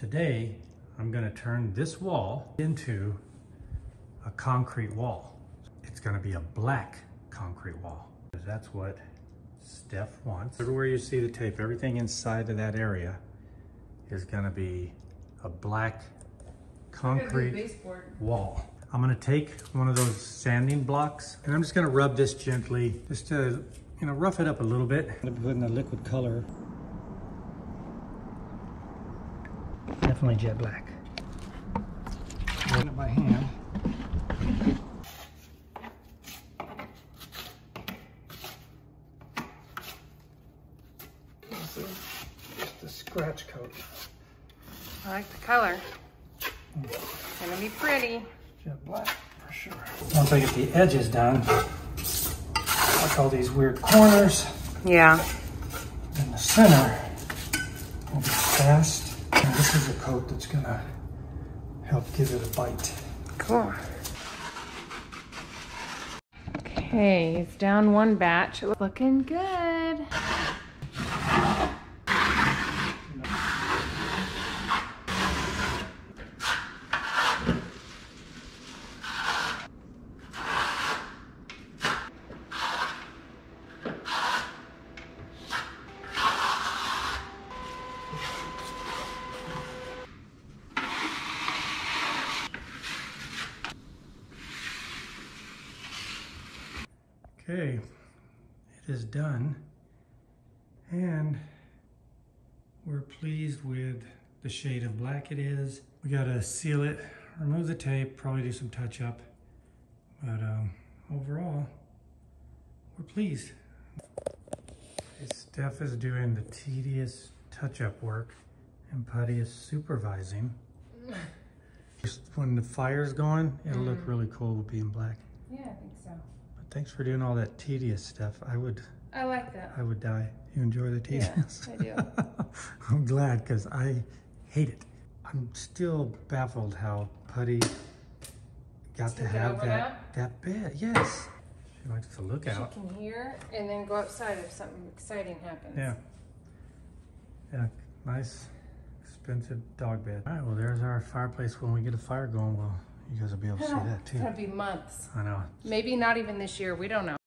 Today, I'm gonna turn this wall into a concrete wall. It's gonna be a black concrete wall. That's what Steph wants. Everywhere you see the tape, everything inside of that area is gonna be a black concrete wall. I'm gonna take one of those sanding blocks and I'm just gonna rub this gently just to, you know, rough it up a little bit. I'm gonna put in the liquid color. Definitely jet black. Run it by hand. This is just a scratch coat. I like the color. It's gonna be pretty. Jet black for sure. Once I get the edges done, like all these weird corners Yeah. in the center, will be fast. And this is a coat that's gonna help give it a bite. Cool. Okay, it's down one batch. Looking good. Okay, it is done. And we're pleased with the shade of black it is. We gotta seal it, remove the tape, probably do some touch up. But um, overall, we're pleased. Steph is doing the tedious touch-up work and Putty is supervising. Just When the fire's going, it'll look really cool being black. Yeah, I think so. Thanks for doing all that tedious stuff. I would, I like that. I would die. You enjoy the tedious? Yeah. I do. I'm glad because I hate it. I'm still baffled how Putty got to have that that bed. Yes, she likes to look She out. can hear and then go outside if something exciting happens. Yeah, yeah, nice, expensive dog bed. All right, well, there's our fireplace. When we get a fire going, well, you guys will be able to see that too. It's gonna be months. I know. Maybe not even this year. We don't know.